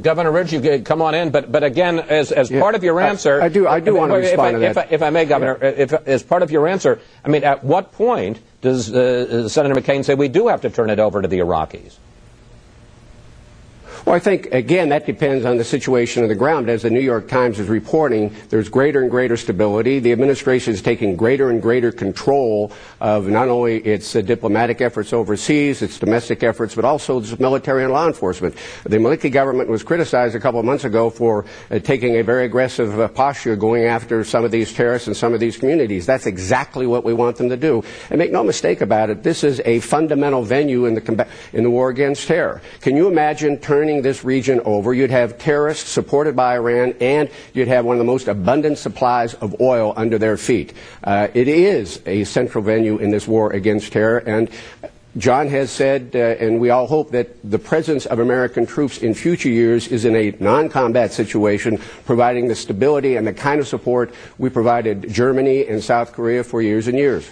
Governor Ridge, you come on in, but but again, as as Yeah, part of your answer, I do- I do if- want to if respond I, to if that. I, if I may, Governor, if as part of your answer, I mean, at what point does uh, Senator McCain say we do have to turn it over to the Iraqis? Well, I think, again, that depends on the situation on the ground. As the New York Times is reporting, there's greater and greater stability. The administration is taking greater and greater control of not only its uh, diplomatic efforts overseas, its domestic efforts, but also its military and law enforcement. The Maliki government was criticized a couple of months ago for uh, taking a very aggressive uh, posture going after some of these terrorists and some of these communities. That's exactly what we want them to do. And make no mistake about it, this is a fundamental venue in the, in the war against terror. Can you imagine turning this region over? You'd have terrorists supported by Iran, and you'd have one of the most abundant supplies of oil under their feet. Uh, it is a central venue in this war against terror, and John has said, uh, and we all hope that the presence of American troops in future years is in a non-combat situation, providing the stability and the kind of support we provided Germany and South Korea for years and years.